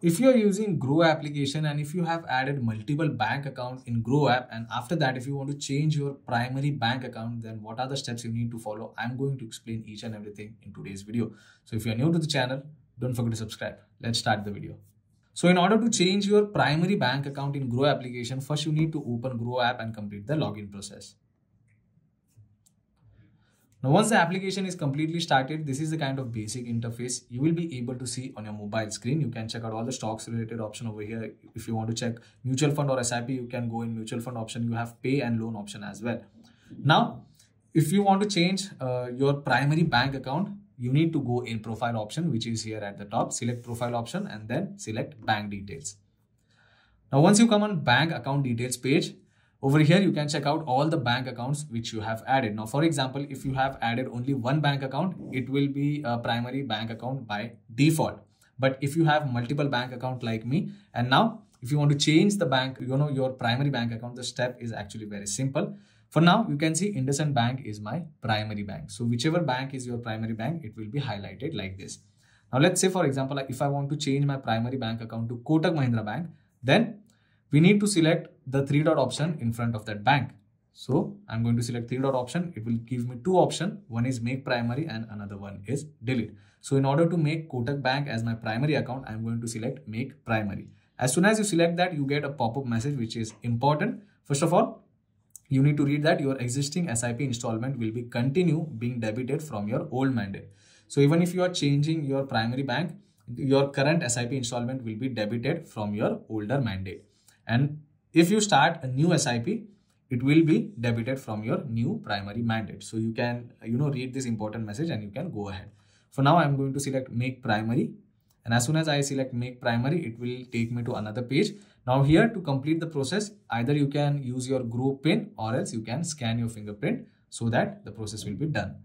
If you are using Groww application and if you have added multiple bank accounts in Groww app and after that if you want to change your primary bank account then what are the steps you need to follow? I'm going to explain each and everything in today's video. So if you are new to the channel, don't forget to subscribe. Let's start the video. So in order to change your primary bank account in Groww application, first you need to open Groww app and complete the login process. Now, once the application is completely started, this is the kind of basic interface you will be able to see on your mobile screen. You can check out all the stocks related option over here. If you want to check mutual fund or SIP, you can go in mutual fund option. You have pay and loan option as well. Now, if you want to change uh, your primary bank account, you need to go in profile option, which is here at the top, select profile option and then select bank details. Now, once you come on bank account details page, over here, you can check out all the bank accounts which you have added. Now, for example, if you have added only one bank account, it will be a primary bank account by default. But if you have multiple bank account like me, and now if you want to change the bank, you know, your primary bank account, the step is actually very simple. For now, you can see IndusInd Bank is my primary bank. So whichever bank is your primary bank, it will be highlighted like this. Now, let's say, for example, if I want to change my primary bank account to Kotak Mahindra Bank, then we need to select the three dot option in front of that bank. So I'm going to select three dot option. It will give me two options. One is make primary and another one is delete. So in order to make Kotak Bank as my primary account, I'm going to select make primary. As soon as you select that, you get a pop-up message which is important. First of all, you need to read that your existing SIP installment will be continue being debited from your old mandate. So even if you are changing your primary bank, your current SIP installment will be debited from your older mandate. And if you start a new SIP, it will be debited from your new primary mandate. So you can, you know, read this important message and you can go ahead. For now, I'm going to select make primary. And as soon as I select make primary, it will take me to another page. Now here to complete the process, either you can use your group pin or else you can scan your fingerprint so that the process will be done.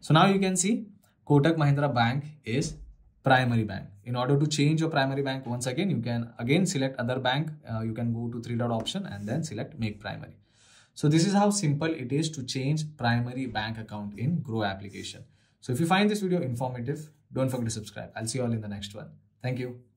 So now you can see Kotak Mahindra Bank is primary bank. In order to change your primary bank once again, you can again select other bank. Uh, you can go to three dot option and then select make primary. So this is how simple it is to change primary bank account in Groww application. So if you find this video informative, don't forget to subscribe. I'll see you all in the next one. Thank you.